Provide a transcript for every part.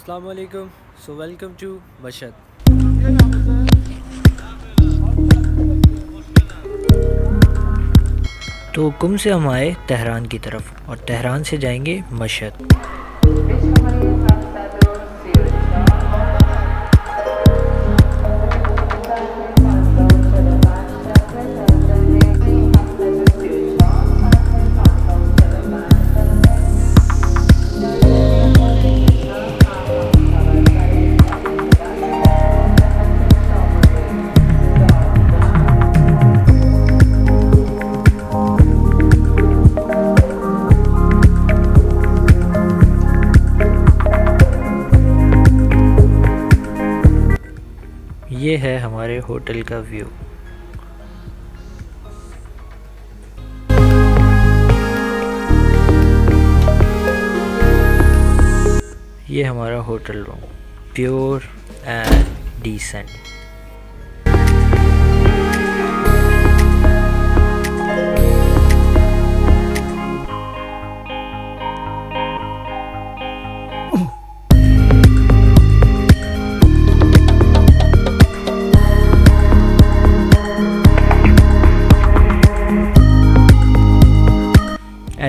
Allam so welcome to मशद तो कुम से हम आए तहरान की तरफ़ और तहरान से जाएँगे मशद ये है हमारे होटल का व्यू। ये हमारा hotel room pure and decent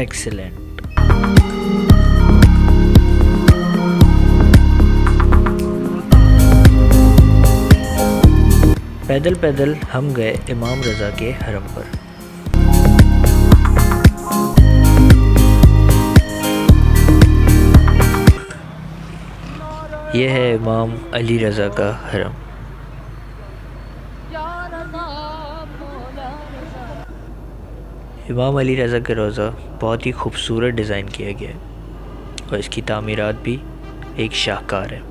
excellent. पैदल पैदल हम गए इमाम रज़ा के हरम पर। यह है इमाम अली रज़ा का हरम। इमाम अली रज़ा का रोज़ा बहुत ही खूबसूरत डिज़ाइन किया गया है और इसकी तमीरत भी एक शाहकार है।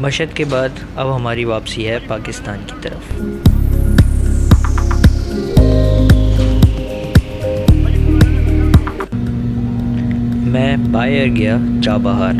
मशहद के बाद अब हमारी वापसी है पाकिस्तान की तरफ़। मैं बाहर गया चाबहार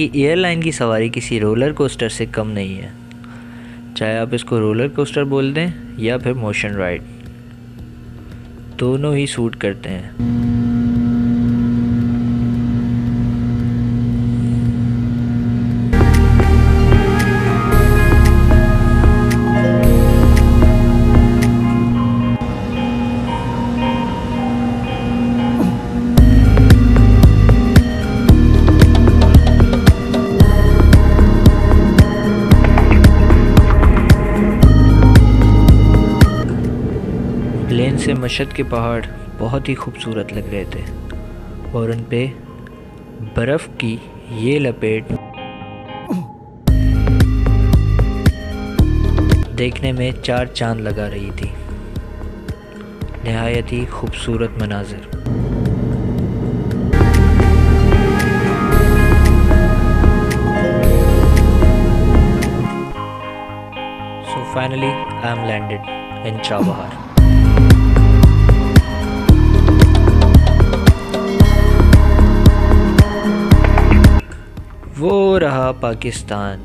इनकी एयरलाइन की सवारी किसी रोलर कोस्टर से कम नहीं है। चाहे आप इसको रोलर कोस्टर बोल दें या फिर मोशन राइड। दोनों ही सूट करते हैं। से मशहद के पहाड़ बहुत ही खूबसूरत लग रहे थे और उन पे बर्फ़ की ये लपेट देखने में चार चाँद लगा रही थी। नहायत ही खूबसूरत मनाजिर। Finally I am am in in वो रहा पाकिस्तान।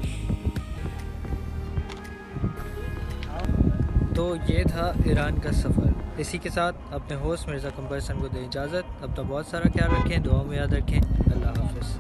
तो ये था ईरान का सफ़र। इसी के साथ अपने होस्ट मिर्ज़ा कंपरसन को दें इजाज़त। अपना बहुत सारा ख्याल रखें दुआ में याद रखें। अल्लाह हाफिज़।